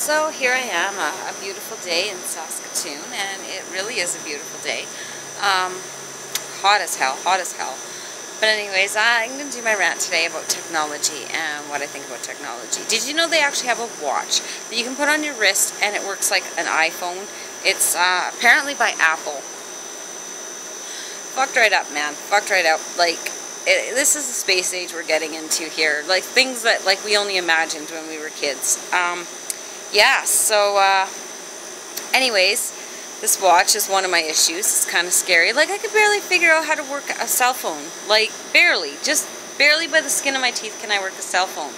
So here I am, a, a, beautiful day in Saskatoon, and it really is a beautiful day. Um, hot as hell, hot as hell. But anyways, I'm going to do my rant today about technology and what I think about technology. Did you know they actually have a watch that you can put on your wrist and it works like an iPhone? It's uh, apparently by Apple. Fucked right up, man. Fucked right up. Like, it, this is the space age we're getting into here. Like, things that, like, we only imagined when we were kids. Um, yeah, so, uh, anyways, this watch is one of my issues. It's kind of scary. Like, I could barely figure out how to work a cell phone. Like, barely. Just barely by the skin of my teeth can I work a cell phone.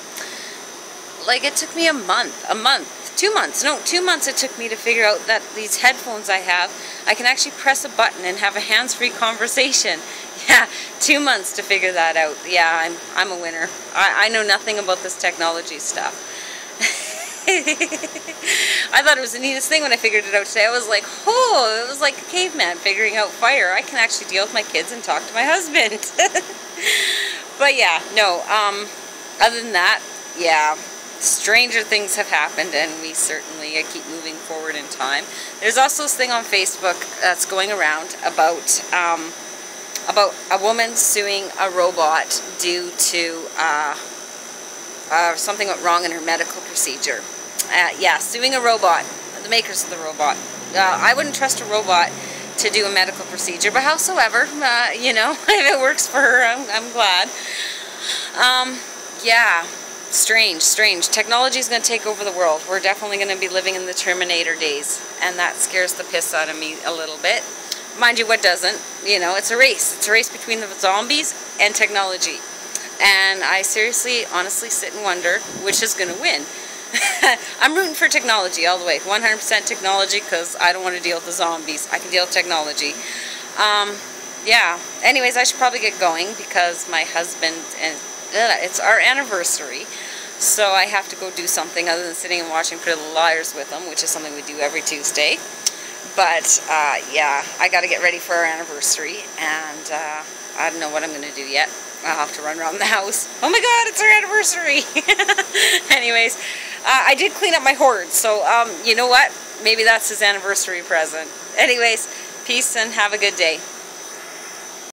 Like, it took me a month. A month. Two months. No, two months it took me to figure out that these headphones I have, I can actually press a button and have a hands-free conversation. Yeah, two months to figure that out. Yeah, I'm, I'm a winner. I, I know nothing about this technology stuff. I thought it was the neatest thing when I figured it out today. I was like, oh, it was like a caveman figuring out fire. I can actually deal with my kids and talk to my husband. but yeah, no, um, other than that, yeah, stranger things have happened and we certainly uh, keep moving forward in time. There's also this thing on Facebook that's going around about, um, about a woman suing a robot due to, uh, uh, something went wrong in her medical procedure. Uh, yeah, suing a robot, the makers of the robot. Uh, I wouldn't trust a robot to do a medical procedure, but howsoever, uh, you know, if it works for her, I'm, I'm glad. Um, yeah, strange, strange. Technology is going to take over the world. We're definitely going to be living in the Terminator days, and that scares the piss out of me a little bit. Mind you, what doesn't? You know, it's a race. It's a race between the zombies and technology. And I seriously, honestly sit and wonder which is going to win. I'm rooting for technology all the way. 100% technology because I don't want to deal with the zombies. I can deal with technology. Um, yeah. Anyways, I should probably get going because my husband and uh, it's our anniversary. So I have to go do something other than sitting and watching Pretty Little Liars with him, which is something we do every Tuesday. But uh, yeah, I got to get ready for our anniversary, and uh, I don't know what I'm going to do yet. I'll have to run around the house. Oh my god, it's our anniversary! Anyways, uh, I did clean up my hoard, so um, you know what? Maybe that's his anniversary present. Anyways, peace and have a good day.